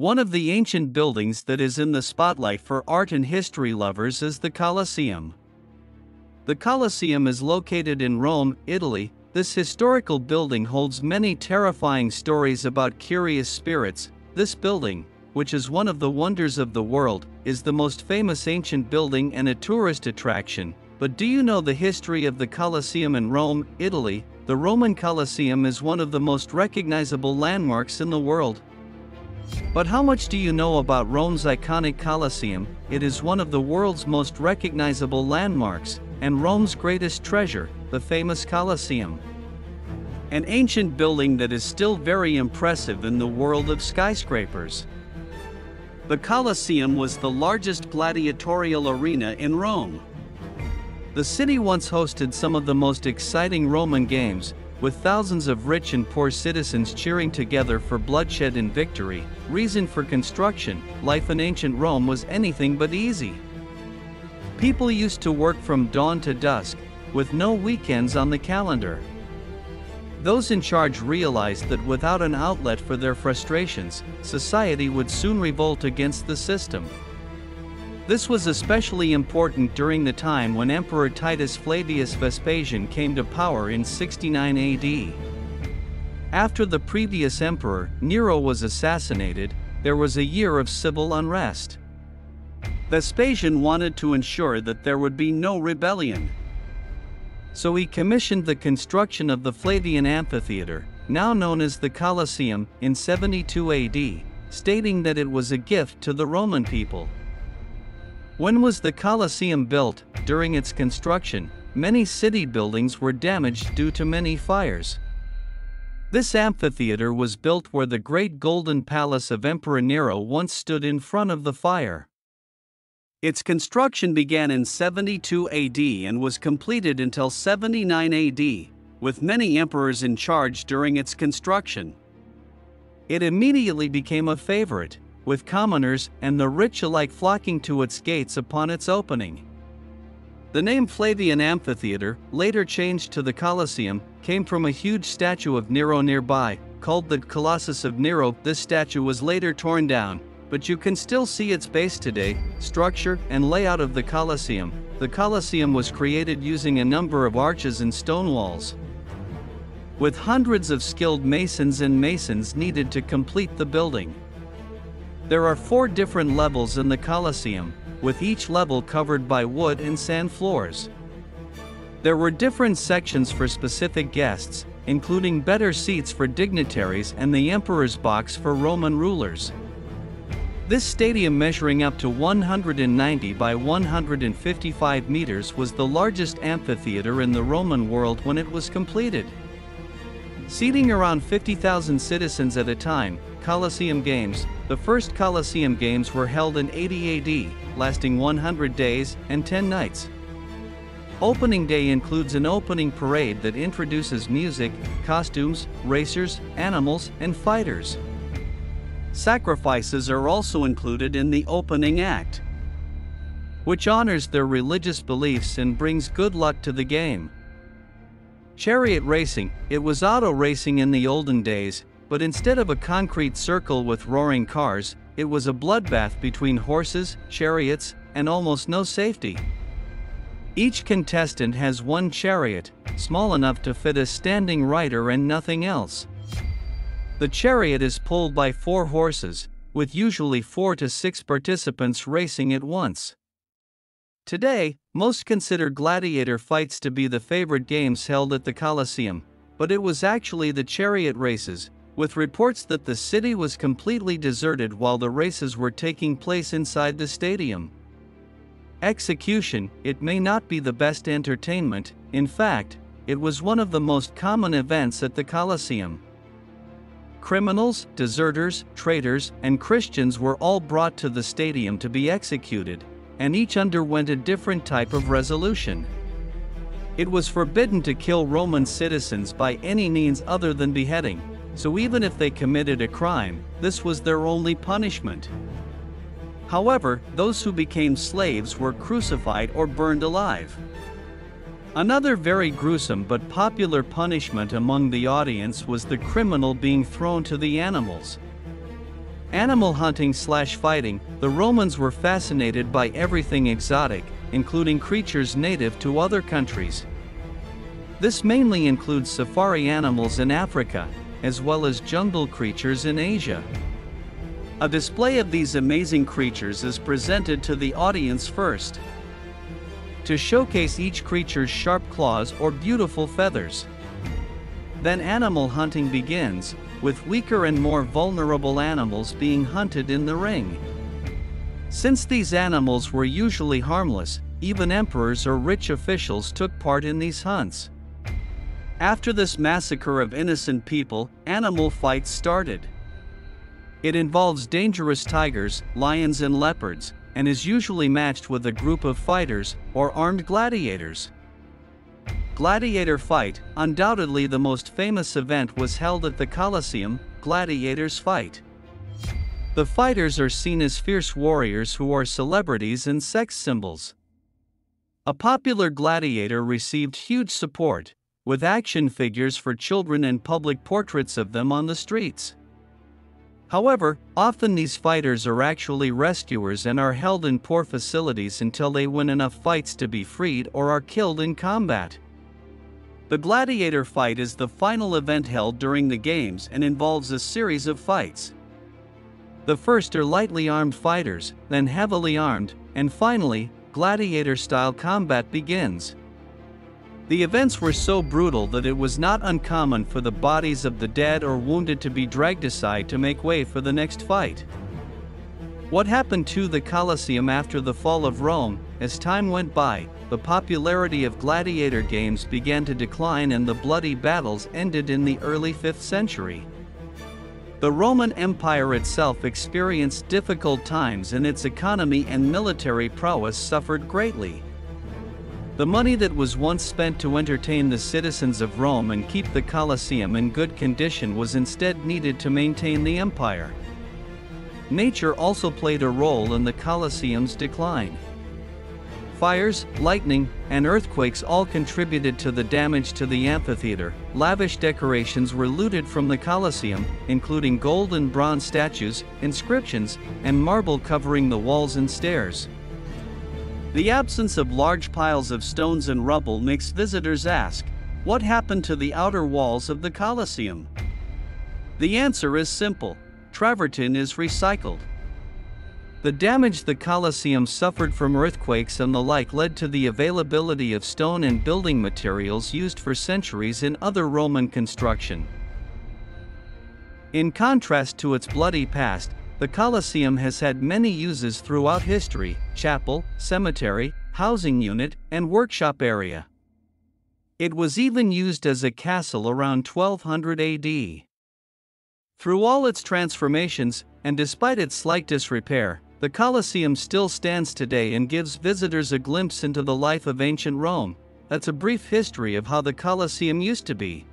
One of the ancient buildings that is in the spotlight for art and history lovers is the Colosseum. The Colosseum is located in Rome, Italy. This historical building holds many terrifying stories about curious spirits. This building, which is one of the wonders of the world, is the most famous ancient building and a tourist attraction. But do you know the history of the Colosseum in Rome, Italy? The Roman Colosseum is one of the most recognizable landmarks in the world. But how much do you know about Rome's iconic Colosseum? It is one of the world's most recognizable landmarks, and Rome's greatest treasure, the famous Colosseum. An ancient building that is still very impressive in the world of skyscrapers. The Colosseum was the largest gladiatorial arena in Rome. The city once hosted some of the most exciting Roman games, with thousands of rich and poor citizens cheering together for bloodshed and victory. Reason for construction life in ancient Rome was anything but easy. People used to work from dawn to dusk, with no weekends on the calendar. Those in charge realized that without an outlet for their frustrations, society would soon revolt against the system. This was especially important during the time when Emperor Titus Flavius Vespasian came to power in 69 AD. After the previous emperor, Nero, was assassinated, there was a year of civil unrest. Vespasian wanted to ensure that there would be no rebellion. So he commissioned the construction of the Flavian Amphitheater, now known as the Colosseum, in 72 AD, stating that it was a gift to the Roman people. When was the Colosseum built? During its construction, many city buildings were damaged due to many fires. This amphitheater was built where the great golden palace of Emperor Nero once stood in front of the fire. Its construction began in 72 AD and was completed until 79 AD, with many emperors in charge during its construction. It immediately became a favorite, with commoners and the rich alike flocking to its gates upon its opening. The name Flavian Amphitheater, later changed to the Colosseum, came from a huge statue of Nero nearby, called the Colossus of Nero. This statue was later torn down, but you can still see its base today, structure, and layout of the Colosseum. The Colosseum was created using a number of arches and stone walls. With hundreds of skilled masons and masons needed to complete the building. There are four different levels in the Colosseum, with each level covered by wood and sand floors. There were different sections for specific guests, including better seats for dignitaries and the emperor's box for Roman rulers. This stadium measuring up to 190 by 155 meters was the largest amphitheater in the Roman world when it was completed. Seating around 50,000 citizens at a time, Colosseum Games, the first Colosseum Games were held in 80 AD, lasting 100 days and 10 nights. Opening day includes an opening parade that introduces music, costumes, racers, animals, and fighters. Sacrifices are also included in the opening act, which honors their religious beliefs and brings good luck to the game. Chariot racing, it was auto racing in the olden days, but instead of a concrete circle with roaring cars, it was a bloodbath between horses, chariots, and almost no safety. Each contestant has one chariot, small enough to fit a standing rider and nothing else. The chariot is pulled by four horses, with usually four to six participants racing at once. Today, most consider gladiator fights to be the favorite games held at the Colosseum, but it was actually the chariot races, with reports that the city was completely deserted while the races were taking place inside the stadium. Execution, it may not be the best entertainment, in fact, it was one of the most common events at the Colosseum. Criminals, deserters, traitors, and Christians were all brought to the stadium to be executed, and each underwent a different type of resolution. It was forbidden to kill Roman citizens by any means other than beheading, so even if they committed a crime, this was their only punishment. However, those who became slaves were crucified or burned alive. Another very gruesome but popular punishment among the audience was the criminal being thrown to the animals. Animal hunting slash fighting, the Romans were fascinated by everything exotic, including creatures native to other countries. This mainly includes safari animals in Africa, as well as jungle creatures in Asia. A display of these amazing creatures is presented to the audience first. To showcase each creature's sharp claws or beautiful feathers. Then animal hunting begins, with weaker and more vulnerable animals being hunted in the ring. Since these animals were usually harmless, even emperors or rich officials took part in these hunts. After this massacre of innocent people, animal fights started. It involves dangerous tigers, lions, and leopards, and is usually matched with a group of fighters or armed gladiators. Gladiator fight, undoubtedly the most famous event was held at the Colosseum, Gladiators Fight. The fighters are seen as fierce warriors who are celebrities and sex symbols. A popular gladiator received huge support, with action figures for children and public portraits of them on the streets. However, often these fighters are actually rescuers and are held in poor facilities until they win enough fights to be freed or are killed in combat. The gladiator fight is the final event held during the games and involves a series of fights. The first are lightly armed fighters, then heavily armed, and finally, gladiator style combat begins. The events were so brutal that it was not uncommon for the bodies of the dead or wounded to be dragged aside to make way for the next fight. What happened to the Colosseum after the fall of Rome, as time went by, the popularity of gladiator games began to decline and the bloody battles ended in the early 5th century. The Roman Empire itself experienced difficult times and its economy and military prowess suffered greatly. The money that was once spent to entertain the citizens of Rome and keep the Colosseum in good condition was instead needed to maintain the empire. Nature also played a role in the Colosseum's decline. Fires, lightning, and earthquakes all contributed to the damage to the amphitheater. Lavish decorations were looted from the Colosseum, including gold and bronze statues, inscriptions, and marble covering the walls and stairs. The absence of large piles of stones and rubble makes visitors ask, what happened to the outer walls of the Colosseum? The answer is simple travertine is recycled. The damage the Colosseum suffered from earthquakes and the like led to the availability of stone and building materials used for centuries in other Roman construction. In contrast to its bloody past, the Colosseum has had many uses throughout history chapel, cemetery, housing unit, and workshop area. It was even used as a castle around 1200 AD. Through all its transformations, and despite its slight disrepair, the Colosseum still stands today and gives visitors a glimpse into the life of ancient Rome. That's a brief history of how the Colosseum used to be.